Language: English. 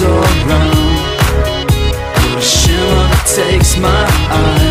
around The shimmer takes my eyes.